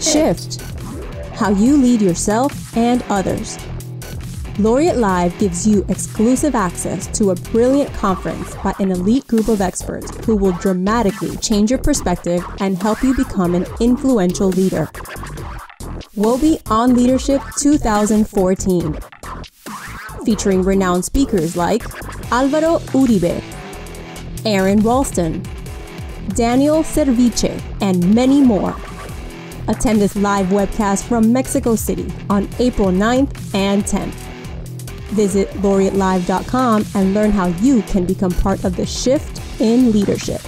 Shift How you lead yourself and others. Laureate Live gives you exclusive access to a brilliant conference by an elite group of experts who will dramatically change your perspective and help you become an influential leader. WOBI on Leadership 2014, featuring renowned speakers like Alvaro Uribe, Aron Ralston, Daniel Servitje, and many more. Attend this live webcast from Mexico City on April 9th and 10th. Visit laureatelive.com and learn how you can become part of the shift in leadership.